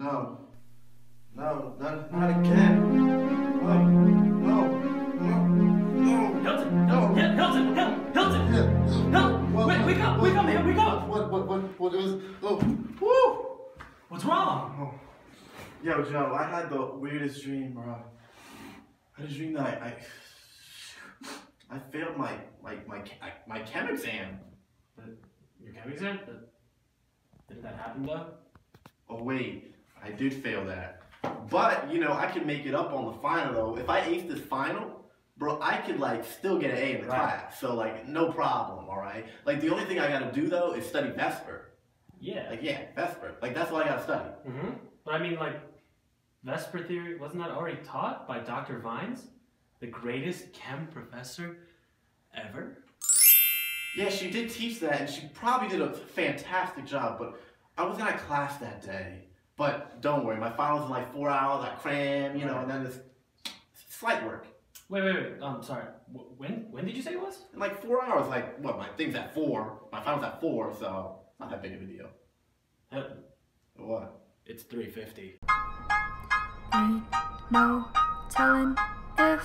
No. No, not, not again. No, no, no, no. Hilton! No. Hil- Hilton! Hil- Hilton! Yeah. Hilton! What- Wait, wake up! Wake up, man! Wake up! What, what, what, what, was, oh, woo! What's wrong? Oh. Yo, Joe, I had the weirdest dream, bro. I had a dream that I, I, I failed my, my, my, my chem exam. Your chem exam? Did that happen though? Oh wait, I did fail that. But you know, I can make it up on the final though. If I ace this final, bro, I could like still get an A in the Right. class. So like, no problem. All right. Like the only thing I gotta do though is study VSEPR. Yeah. Like yeah, VSEPR. Like that's all I gotta study. Mm-hmm. But I mean, like, VSEPR theory wasn't that already taught by Dr. Vines, the greatest chem professor ever? Yeah, she did teach that, and she probably did a fantastic job. But I was in a class that day. But don't worry, my finals in like four hours. I cram, you know, and then it's slight work. Wait, wait, wait. I'm um, sorry. When? When did you say it was? In like four hours, like what? My thing's at four. My finals at four, so it's not that big of a deal. Hilton, What? it's three fifty. Ain't no telling if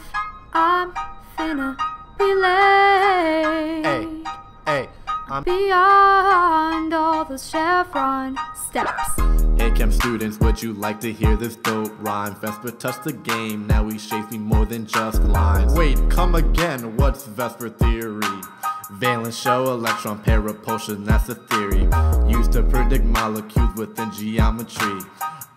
I'm finna be late. Hey, hey, I'm Beyond all the chevron steps. Hey Chem students, would you like to hear this dope rhyme? VSEPR touched the game, now he shapes me more than just lines. Wait, come again, what's VSEPR theory? Valence shell electron pair repulsion, that's a theory. Used to predict molecules within geometry.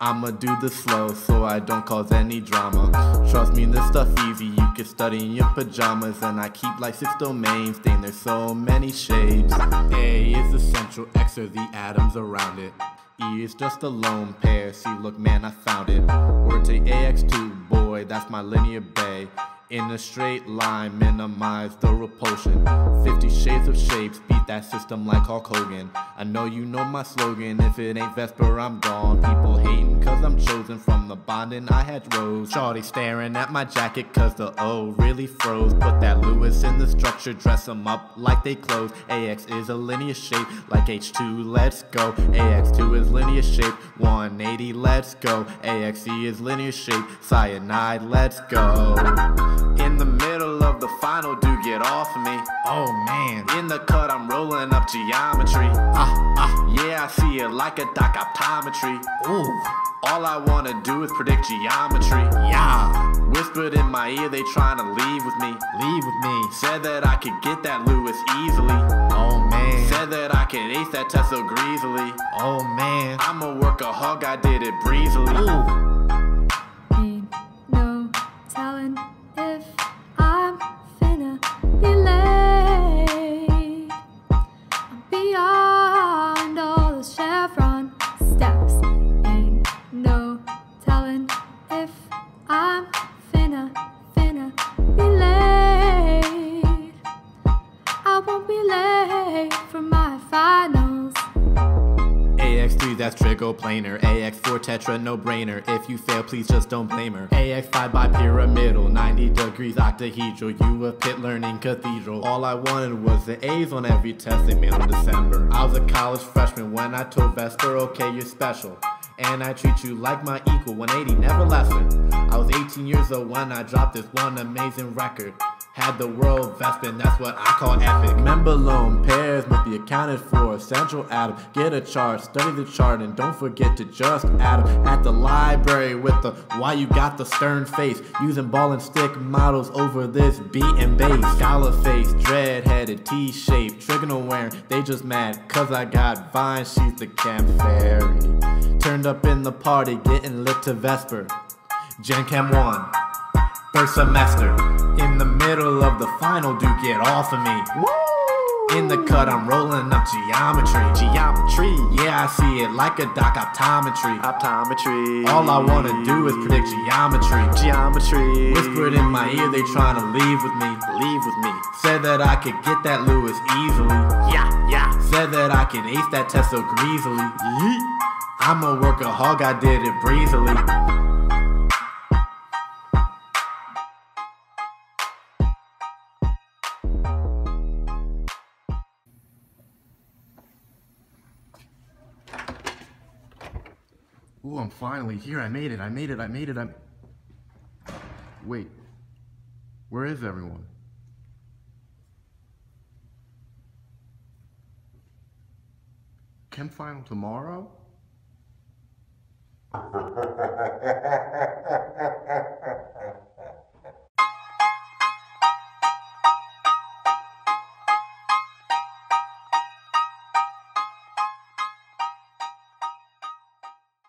I'ma do this slow so I don't cause any drama. Trust me, this stuff easy, you can study in your pajamas. And I keep like six domains, dang, there's so many shapes. A is the central, X are the atoms around it. E is just a lone pair, see look man I found it. Word to AX2, boy, my linear bay. In a straight line, minimize the repulsion. 50 shades of shapes, beat that system like Hulk Hogan. I know you know my slogan, if it ain't VSEPR, I'm gone. People hating cause I'm chosen from the bonding I had rose. Shawty staring at my jacket cause the O really froze. Put that Lewis in the structure, dress them up like they clothes. AX is a linear shape like H2, let's go. AX2 is linear shape, 180, let's go. AXE is linear shape, cyanide, let's go. In the middle of the final, do get off of me. Oh man. In the cut, I'm rolling up geometry. Ah, ah, yeah, I see it like a doc optometry. Ooh. All I wanna do is predict geometry. Yeah. Whispered in my ear, they tryna leave with me. Leave with me. Said that I could get that Lewis easily. Oh man. Said that I could ace that test so greasily. Oh man. I'm a workaholic, I did it breezily. Ooh. Telling if I'm finna be late. I'm beyond all the chevron steps. Ain't no telling if I'm finna, finna be late. I won't be late for my finals. AX3, that's trigoplanar. AX4 tetra, no brainer. If you fail, please just don't blame her. AX5 bipyramidal, 90 degrees octahedral. You a Pitt learning cathedral. All I wanted was the A's on every test they made in December. I was a college freshman when I told VSEPR, okay, you're special. And I treat you like my equal, 180, never lesser. I was 18 years old when I dropped this one amazing record. Had the world Vespin, that's what I call epic. Member lone pairs must be accounted for. Central atom, get a chart, study the chart, and don't forget to just add 'em. At the library with the why you got the stern face. Using ball and stick models over this beat and bass. Scholar face, dread headed, T shaped, trigonal wearing. They just mad cause I got vine, she's the camp fairy. Turned up in the party, getting lit to VSEPR. Gen Chem 1. First semester, the middle of the final, do get off of me. In the cut, I'm rolling up geometry. Geometry, yeah, I see it like a doc optometry. Optometry. All I wanna do is predict geometry. Geometry. Whispered in my ear, they tryna leave with me. Leave with me. Said that I could get that Lewis easily. Yeah, yeah. Said that I can ace that test so greasily. Yeet. I'm a workaholic, I did it breezily. Ooh, I'm finally here. I made it. I made it. I made it. I'm. Wait. Where is everyone? Chem final tomorrow?